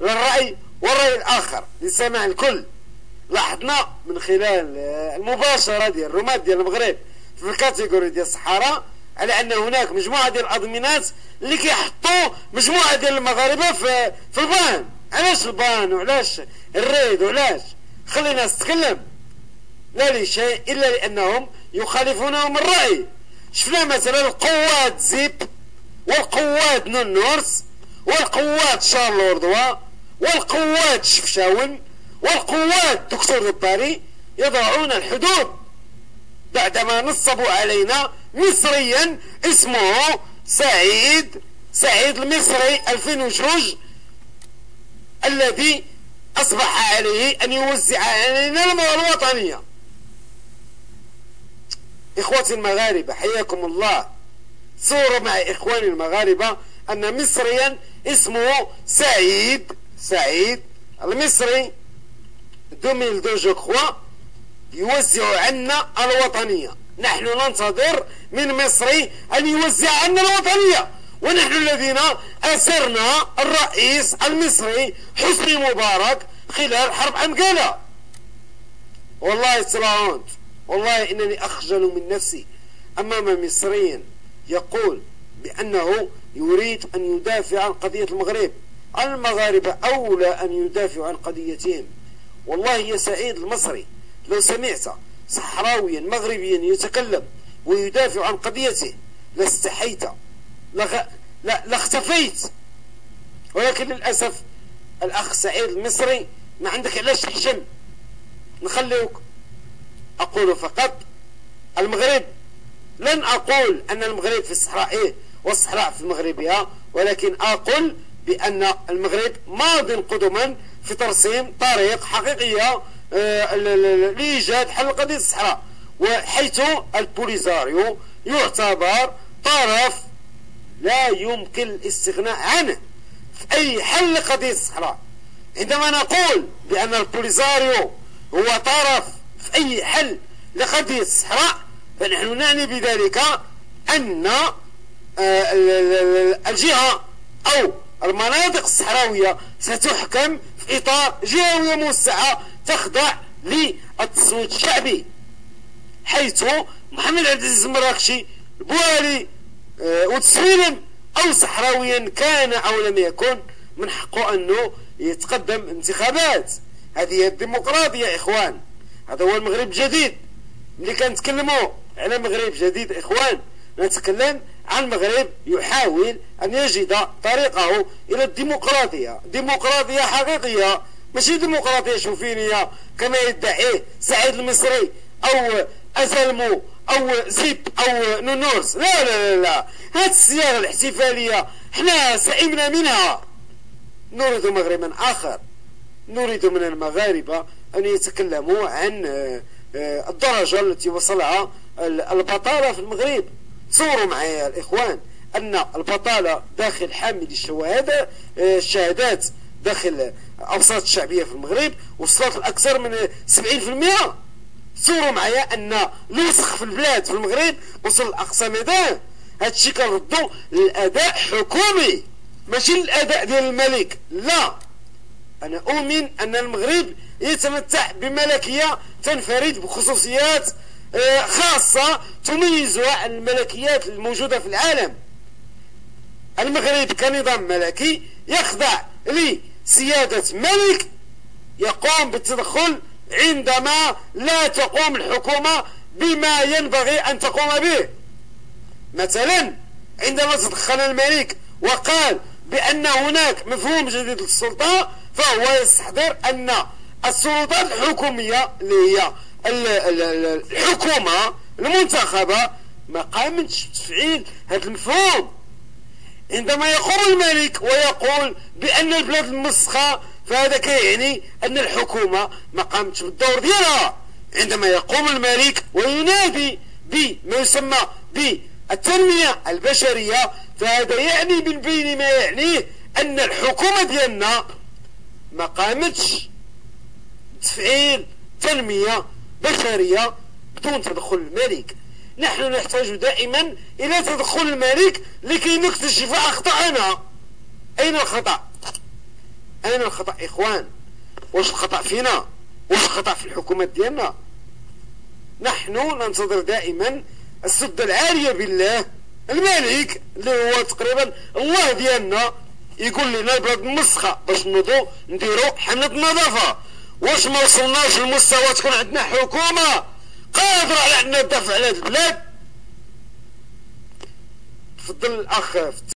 للرأي والرأي الآخر. لسماع الكل. لاحظنا من خلال المباشرة ديال الرماد ديال المغرب في الكاتيجوري ديال الصحراء على أن هناك مجموعة ديال الاضمنات اللي كيحطوا مجموعة ديال المغاربة في في البان. علاش البان وعلاش الريد وعلاش؟ خلي الناس تتكلم لا لشيء إلا لأنهم يخالفونهم الرأي. شفنا مثلا القوات زيب والقوات نونورس. والقوات شارل اوردوا والقوات شفشاون والقوات دكتور الباري يضعون الحدود. بعدما نصبوا علينا مصريا اسمه سعيد سعيد المصري 2002 الذي أصبح عليه أن يوزع علينا المواد الوطنية. إخوتي المغاربة حياكم الله. صوروا مع إخواني المغاربة أن مصريا اسمه سعيد سعيد. المصري 2002 جو كخوا يوزع عنا الوطنية. نحن ننتظر من مصري أن يوزع عنا الوطنية. ونحن الذين أسرنا الرئيس المصري حسني مبارك خلال حرب أنقلة. والله سلاونت والله إنني أخجل من نفسي أمام مصري يقول بأنه يريد أن يدافع عن قضية المغرب. المغاربة أولى أن يدافعوا عن قضيتهم. والله يا سعيد المصري لو سمعت صحراويا مغربيا يتكلم ويدافع عن قضيته لاستحيت. لغ... لا لاختفيت ولكن للأسف الأخ سعيد المصري ما عندك علاش تحشم؟ نخليوك. أقول فقط المغرب لن أقول أن المغرب في الصحراء إيه؟ والصحراء في المغربية ولكن أقول بأن المغرب ماض قدما في ترسيم طريق حقيقية آه، لإيجاد حل قضية الصحراء. وحيث البوليزاريو يعتبر طرف لا يمكن الاستغناء عنه في أي حل قضية الصحراء. عندما نقول بأن البوليزاريو هو طرف في أي حل لقضية الصحراء فنحن نعني بذلك أن الجهة أو المناطق الصحراوية ستحكم في إطار جهوية موسعة تخضع للتصويت الشعبي حيث محمد عبد العزيز المراكشي البوالي آه، وتسويلا أو صحراويا كان أو لم يكن من حقه أنه يتقدم انتخابات. هذه هي الديمقراطية يا إخوان. هذا هو المغرب الجديد. ملي كنتكلموا على مغرب جديد إخوان نتكلم عن المغرب يحاول أن يجد طريقه إلى الديمقراطية. ديمقراطية حقيقية ماشي ديمقراطية شوفينية كما يدعيه سعيد المصري أو أزلمو أو زيب أو نونورس لا لا لا لا هذه السيارة الاحتفالية إحنا سئمنا منها. نريد مغربا آخر. نريد من المغاربة أن يتكلموا عن آه، الدرجة التي وصلها البطالة في المغرب. تصوروا معايا الإخوان أن البطالة داخل حامل الشهادة آه، الشهادات داخل أوساط الشعبية في المغرب وصلت لأكثر من 70% تصوروا معايا أن الوسخ في البلاد في المغرب وصل لأقصى مدى هادشي كنردو للأداء حكومي ماشي للأداء ديال الملك لا. أنا أؤمن أن المغرب يتمتع بملكية تنفرد بخصوصيات خاصة تميزها عن الملكيات الموجودة في العالم. المغرب كنظام ملكي يخضع لسيادة ملك يقوم بالتدخل عندما لا تقوم الحكومة بما ينبغي أن تقوم به. مثلا عندما تدخل الملك وقال بأن هناك مفهوم جديد للسلطة فهو يستحضر أن السلطات الحكومية اللي هي الحكومة المنتخبة ما قامتش بتفعيل هذا المفهوم. عندما يقوم الملك ويقول بأن البلاد المسخة فهذا كيعني أن الحكومة ما قامتش بالدور ديالها. عندما يقوم الملك وينادي بما يسمى بالتنمية البشرية فهذا يعني من بين ما يعنيه أن الحكومة ديالنا ما قامتش بتفعيل تنمية بشرية بدون تدخل الملك. نحن نحتاج دائما إلى تدخل الملك لكي نكتشف أخطأنا. أين الخطأ؟ أين الخطأ إخوان؟ واش الخطأ فينا؟ واش الخطأ في الحكومات ديالنا؟ نحن ننتظر دائما السدة العالية بالله. الملك اللي هو تقريبا الله ديالنا يقول لنا البلاد مسخة باش نوضو نديرو حملة نظافة واش ما وصلناش لمستوى تكون عندنا حكومة قادرة على انها تدافع على البلاد؟ تفضل الأخ